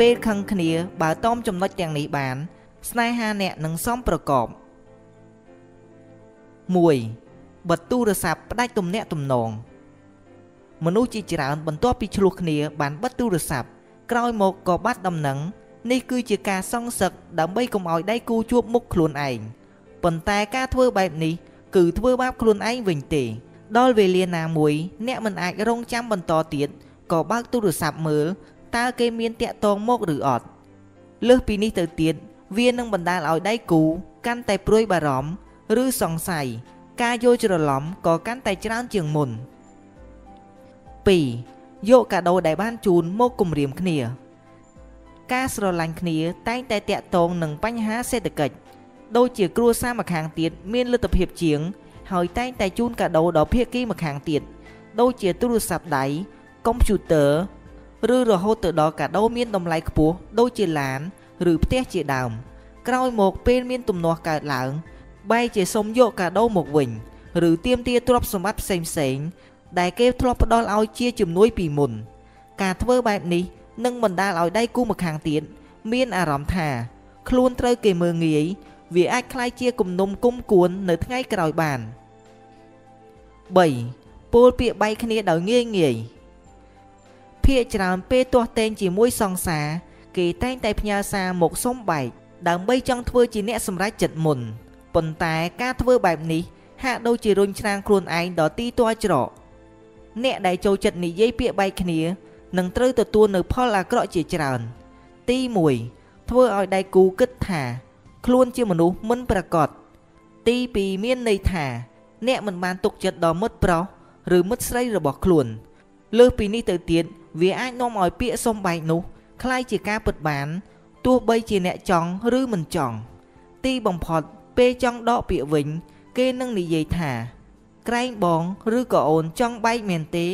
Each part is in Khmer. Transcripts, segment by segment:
ពេលខឹងគ្នា បើតอมចំណុចទាំងនេះបាន ស្នេហាអ្នកនឹងសមប្រកប1បិទទូរស័ព្ទផ្ដាច់ទំនាក់ទំនងមនុស្សជាច្រើនបន្ទាប់ពីឆ្លោះគ្នា បានបិទទូរស័ព្ទក្រោយមកក៏បាត់ដំណឹងនេះគឺជាការសងសឹកដើម្បីកុំឲ្យដៃគូជួបមុខខ្លួនឯងប៉ុន្តែការធ្វើបែបនេះ គឺធ្វើបាបខ្លួនឯងវិញទេ ដល់វេលាណាមួយ អ្នកមិនអាចរងចាំបន្តទៀតក៏បើកទូរស័ព្ទមើល តើគេមានតាក់ទងមកឬអត់លើសពីនេះទៅទៀតវានឹងបណ្ដាលឲ្យដៃគូកាន់តែព្រួយបារម្ភឬសង្ស័យការយល់ច្រឡំក៏កាន់តែច្រើនជាងមុន2យកកាដូដែលបានជូនមកគំរាមគ្នា ការស្រឡាញ់គ្នាតែងតែតាក់ទងនឹងបញ្ហាសេដ្ឋកិច្ចដូចជាគ្រួសារម្ខាងទៀតមានលទ្ធភាពជាង ហើយតែងតែជូនកាដូដល់ភាគីម្ខាងទៀតដូចជាទូរស័ព្ទដៃកុំព្យូទ័រ ឬរហូតទៅដល់កាដូមានតម្លៃខ្ពស់ដូចជាឡាន ឬផ្ទះជាដើម ក្រោយមកពេលមានទំនាស់កើតឡើងបែរជាសុំយកកាដូមកវិញ ឬទាមទារទ្រព្យសម្បត្តិផ្សេងផ្សេងដែលគេធ្លាប់ផ្ដល់ឲ្យជាជំនួយពីមុន ការធ្វើបែបនេះនឹងបណ្ដាលឲ្យដៃគូម្ខាងទៀតមានអារម្មណ៍ថា ខ្លួនត្រូវគេមើងងាយវាអាចคล้ายជាគំនុំគុំគួននៅថ្ងៃក្រោយបាន3ពោលពាក្យបែកគ្នាដោយងាយងាយ ភាកច្រើនពេលទាស់តែងជាមួយសង្សារគេតែងតែផ្ញើសារមកសុំបែកដើម្បីចង់ធ្វើជាអ្នកសម្រេចចិត្តមុនប៉ុន្តែការធ្វើបែបនេះហាក់ដូចជារុញច្រានខ្លួនឯងដល់ទីទាល់ច្រកអ្នកដែលចូលចិត្តនិយាយពាក្យបែកគ្នានឹងត្រូវទទួលនៅផលអាក្រក់ជាច្រើន ទី1ធ្វើឲ្យដៃគូគិតថា ខ្លួនជាមនុស្សមិនប្រកបទី2មានន័យថា អ្នកមិនបានទុកចិត្តដល់មិត្តប្រុសឬមិត្តស្រីរបស់ខ្លួន លើសពីនេះទៅទៀតវាអាចនាំឲ្យពាក្យសុំបែកនោះคล้ายជាការពិតបានទោះបីជាអ្នកចង់ឬមិនចង់ទីបំផុតពេលចង់ដកពាក្យវិញ គេនឹងនិយាយថាក្រែងបងឬក៏អូនចង់បែកមែនទេ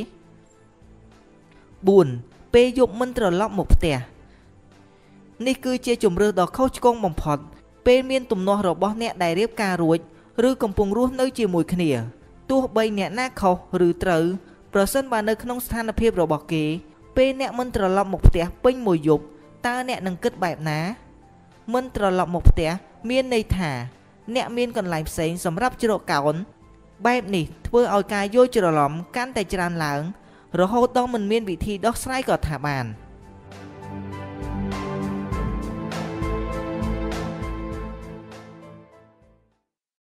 4ពេលយប់មិនត្រឡប់មកផ្ទះនេះគឺជាជំរឿសដ៏ខុសឆ្គងបំផុត ពេលមានទំនាស់របស់អ្នកដែលរៀបការរួច ឬកំពុងរស់នៅជាមួយគ្នាទោះបីអ្នកណាខុសឬត្រូវ ប្រសិនបើនៅក្នុងស្ថានភាពរបស់គេ ពេលអ្នកមិនត្រឡប់មកផ្ទះពេញមួយយប់តើអ្នកនឹងគិតបែបណា មិនត្រឡប់មកផ្ទះមានន័យថា អ្នកមានកន្លែងផ្សេងសម្រាប់ជ្រកកោនបែបនេះធ្វើឲ្យការយល់ច្រឡំកាន់តែច្រើនឡើង រហូតដល់មិនមានវិធីដោះស្រាយក៏ថាបាន។